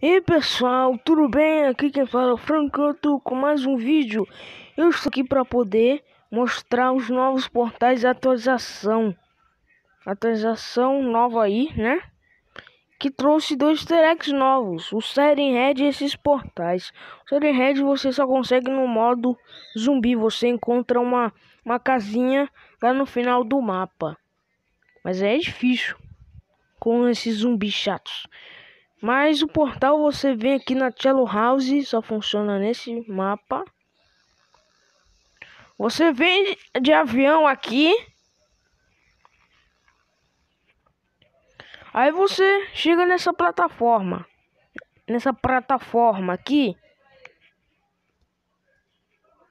E pessoal, tudo bem? Aqui quem fala é o tô com mais um vídeo. Eu estou aqui para poder mostrar os novos portais de atualização. Atualização nova aí, né? Que trouxe dois easter novos, o Siren Red e esses portais. O Siren Red você só consegue no modo zumbi, você encontra uma, uma casinha lá no final do mapa. Mas é difícil com esses zumbis chatos. Mas o portal você vem aqui na Cello House, só funciona nesse mapa. Você vem de avião aqui. Aí você chega nessa plataforma. Nessa plataforma aqui.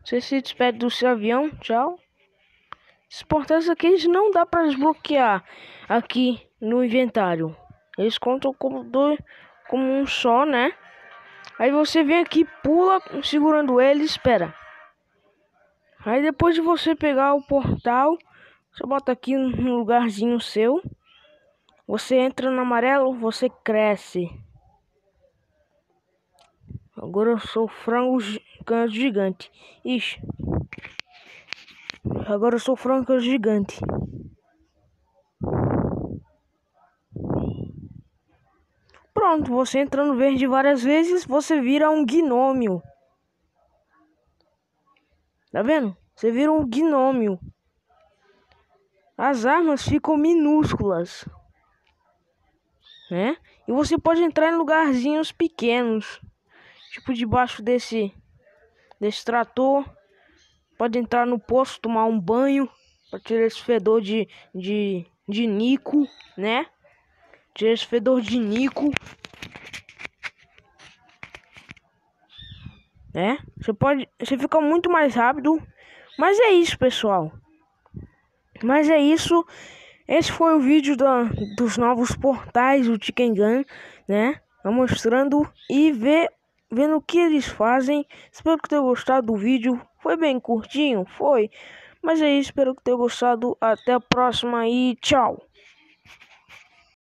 Você se despede do seu avião. Tchau. Esses portais aqui não dá para desbloquear aqui no inventário. Eles contam como dois, como um só, né? Aí você vem aqui, pula segurando ele, espera. Aí depois de você pegar o portal, você bota aqui no lugarzinho seu. Você entra no amarelo, você cresce. Agora eu sou frango gigante. Ixi. Agora eu sou frango gigante. Pronto, você entrando verde várias vezes, você vira um gnômio. Tá vendo? Você vira um gnômio. As armas ficam minúsculas. Né? E você pode entrar em lugarzinhos pequenos. Tipo debaixo desse desse trator. Pode entrar no poço, tomar um banho. Pra tirar esse fedor de, de, de Nico, né? Esse fedor de Nico. né? Você pode, você fica muito mais rápido. Mas é isso, pessoal. Mas é isso. Esse foi o vídeo da, dos novos portais do Chicken Gun, né? Tá mostrando e ver, vendo o que eles fazem. Espero que tenham gostado do vídeo. Foi bem curtinho, foi. Mas é isso, espero que tenham gostado. Até a próxima e tchau.